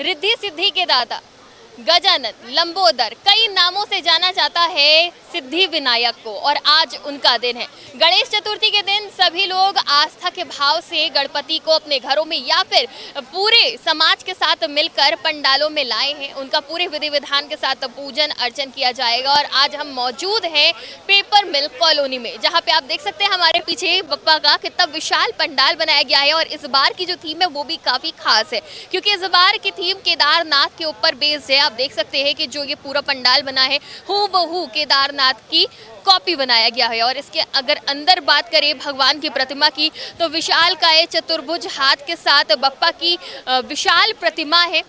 रिद्धि सिद्धि के दाता। गजानन लंबोदर, कई नामों से जाना जाता है सिद्धि विनायक को, और आज उनका दिन है। गणेश चतुर्थी के दिन सभी लोग आस्था के भाव से गणपति को अपने घरों में या फिर पूरे समाज के साथ मिलकर पंडालों में लाए हैं। उनका पूरे विधि विधान के साथ पूजन अर्चन किया जाएगा, और आज हम मौजूद हैं पेपर मिल्क कॉलोनी में, जहाँ पे आप देख सकते हैं हमारे पीछे बप्पा का कितना विशाल पंडाल बनाया गया है, और इस बार की जो थीम है वो भी काफ़ी खास है, क्योंकि इस बार की थीम केदारनाथ के ऊपर बेस्ड है। आप देख सकते हैं कि जो ये पूरा पंडाल बना है हु बहू केदारनाथ की कॉपी बनाया गया है। और इसके अगर अंदर बात करें भगवान की प्रतिमा की तो विशाल काय चतुर्भुज हाथ के साथ बप्पा की विशाल प्रतिमा है।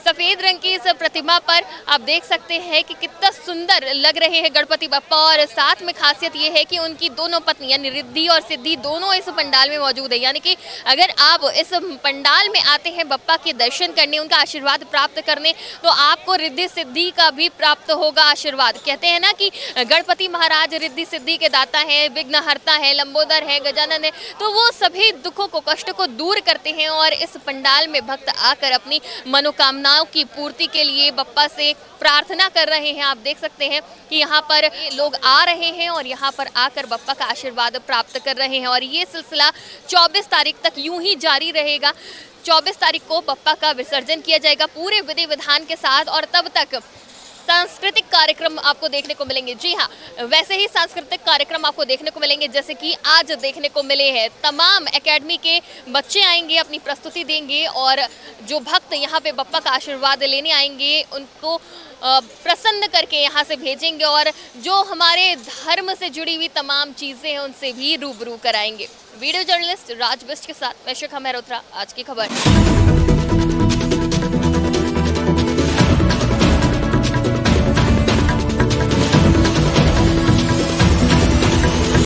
सफ़ेद रंग की इस प्रतिमा पर आप देख सकते हैं कि कितना सुंदर लग रहे हैं गणपति बप्पा और साथ में खासियत ये है कि उनकी दोनों पत्नी यानी रिद्धि और सिद्धि दोनों इस पंडाल में मौजूद है। यानी कि अगर आप इस पंडाल में आते हैं बप्पा के दर्शन करने, उनका आशीर्वाद प्राप्त करने तो आपको रिद्धि सिद्धि का भी प्राप्त होगा आशीर्वाद। कहते हैं ना कि गणपति महाराज रिद्धि सिद्धि के दाता है, विघ्नहरता है, लंबोदर है, गजानन है तो वो सभी दुखों को, कष्ट को दूर करते हैं और इस पंडाल में भक्त आकर अपनी मनोकामना कामनाओं की पूर्ति के लिए बप्पा से प्रार्थना कर रहे हैं। आप देख सकते हैं कि यहाँ पर लोग आ रहे हैं और यहाँ पर आकर बप्पा का आशीर्वाद प्राप्त कर रहे हैं और ये सिलसिला 24 तारीख तक यूँ ही जारी रहेगा। 24 तारीख को बप्पा का विसर्जन किया जाएगा पूरे विधि विधान के साथ और तब तक सांस्कृतिक कार्यक्रम आपको देखने को मिलेंगे। जी हाँ वैसे ही सांस्कृतिक कार्यक्रम आपको देखने को मिलेंगे, जैसे कि आज देखने को मिले हैं। तमाम एकेडमी के बच्चे आएँगे, अपनी प्रस्तुति देंगे और जो भक्त यहाँ पे बप्पा का आशीर्वाद लेने आएँगे, उनको प्रसन्न करके यहाँ से भेजेंगे और जो हमारे धर्म से जुड़ी हुई तमाम चीज़ें हैं, उनसे भी रूबरू कराएँगे। वीडियो जर्नलिस्ट राज बिस्ट के साथ, मैं शिखा मेहरोत्रा, आज की खबर।